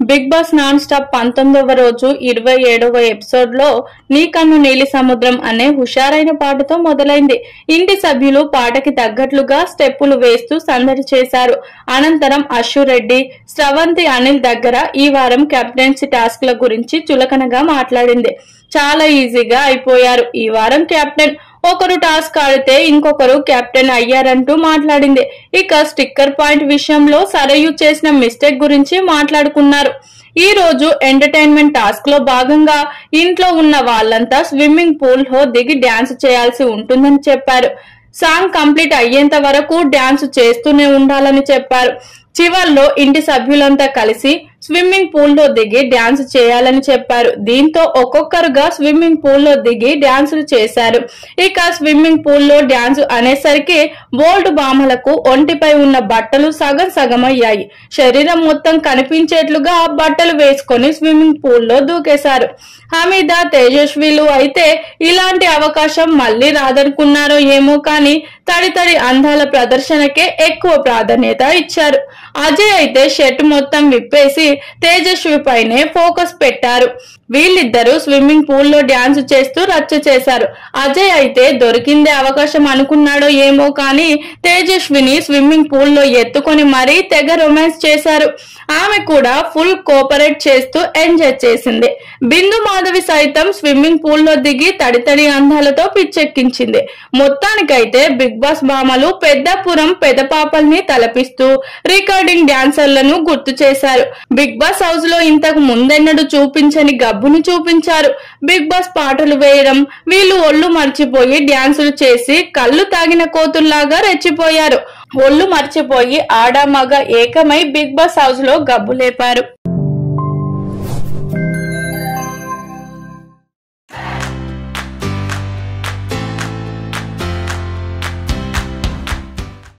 Big boss non stop పంతొమ్మిదవ రోజు ఇరవై ఏడవ ఎపిసోడ్లో నీ కన్ను నీలి సముద్రం అనే హుషారైన పాటతో మొదలైంది. ఇంటి సభ్యులు పాటకి తగ్గట్లుగా స్టెప్పులు వేస్తూ సందడి చేశారు. అనంతరం అశురెడ్డి స్రవంతి అనిల్ దగ్గర ఈ వారం కెప్టెన్సీ టాస్క్ ల గురించి చులకనగా మాట్లాడింది. చాలా ఈజీగా అయిపోయారు. ఈ వారం కెప్టెన్ ఒకరు టాస్క్ ఆడితే ఇంకొకరు కెప్టెన్ అయ్యారంటూ మాట్లాడింది. ఇక స్టిక్కర్ పాయింట్ విషయంలో సరయు చేసిన మిస్టేక్ గురించి మాట్లాడుకున్నారు. ఈ రోజు ఎంటర్టైన్మెంట్ టాస్క్లో భాగంగా ఇంట్లో ఉన్న వాళ్ళంతా స్విమ్మింగ్ పూల్లో దిగి డాన్స్ చేయాల్సి ఉంటుందని చెప్పారు. సాంగ్ కంప్లీట్ అయ్యేంత వరకు డాన్స్ చేస్తూనే ఉండాలని చెప్పారు. చివర్లో ఇంటి సభ్యులంతా కలిసి స్విమ్మింగ్ పూల్లో దిగి డ్యాన్స్ చేయాలని చెప్పారు. దీంతో ఒక్కొక్కరుగా స్విమ్మింగ్ పూల్లో దిగి డ్యాన్సులు చేశారు. ఇక స్విమ్మింగ్ పూల్లో డ్యాన్స్ అనేసరికి బోల్డ్ బామలకు ఒంటిపై ఉన్న బట్టలు సగం సగం అయ్యాయి శరీరం మొత్తం కనిపించేట్లుగా బట్టలు వేసుకొని స్విమ్మింగ్ పూల్లో దూకేశారు. హమీద తేజస్విలు అయితే ఇలాంటి అవకాశం మళ్ళీ రాదనుకున్నారో ఏమో కానీ తడి తడి అందాల ప్రదర్శనకే ఎక్కువ ప్రాధాన్యత ఇచ్చారు. అజయ్ అయితే షర్ట్ మొత్తం విప్పేసి తేజస్వి పైనే ఫోకస్ పెట్టారు. వీళ్ళిద్దరూ స్విమ్మింగ్ పూల్లో డాన్స్ చేస్తూ రచ్చ చేశారు. అజయ్ అయితే దొరికిందే అవకాశం అనుకున్నాడో ఏమో కానీ తేజస్విని స్విమ్మింగ్ పూల్లో ఎత్తుకొని మరీ తెగ రొమాన్స్ చేశారు. ఆమె కూడా ఫుల్ కోఆపరేట్ చేస్తూ ఎంజాయ్ చేసింది. బిందు మాధవి సైతం స్విమ్మింగ్ పూల్లో దిగి తడితడి అందాలతో పిచ్చెక్కించింది. మొత్తానికైతే బిగ్ బాస్ భామలు పెద్దపురం పెదపాపల్ని తలపిస్తూ రికార్డింగ్ డాన్సర్లను గుర్తు చేశారు. బిగ్ బాస్ హౌస్లో ఇంతకు ముందెన్నడూ చూపించని గబ్బుని చూపించారు. బిగ్ బాస్ పాటలు వేయడం వీళ్ళు ఒళ్ళు మర్చిపోయి డ్యాన్సులు చేసి కళ్ళు తాగిన కోతుల్లాగా రెచ్చిపోయారు. ఒళ్ళు మర్చిపోయి ఆడ మగ ఏకమై బిగ్ బాస్ హౌస్లో గబ్బు లేపారు.